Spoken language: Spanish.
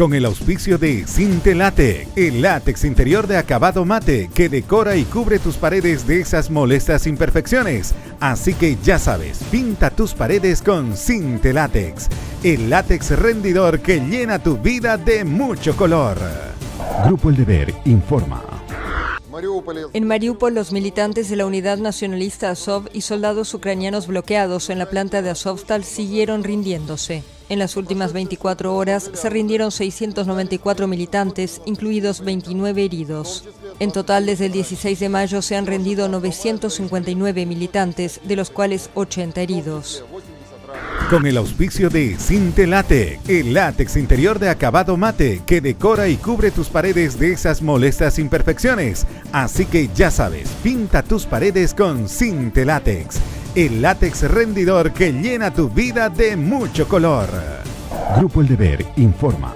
con el auspicio de Cinte Látex, el látex interior de acabado mate que decora y cubre tus paredes de esas molestas imperfecciones. Así que ya sabes, pinta tus paredes con Cinte Látex, el látex rendidor que llena tu vida de mucho color. Grupo El Deber informa. En Mariupol, los militantes de la Unidad Nacionalista Azov y soldados ucranianos bloqueados en la planta de Azovstal siguieron rindiéndose. En las últimas 24 horas se rindieron 694 militantes, incluidos 29 heridos. En total, desde el 16 de mayo se han rendido 959 militantes, de los cuales 80 heridos. Con el auspicio de Cinte Látex, el látex interior de acabado mate que decora y cubre tus paredes de esas molestas imperfecciones. Así que ya sabes, pinta tus paredes con Cinte Látex el látex rendidor que llena tu vida de mucho color. Grupo El Deber informa.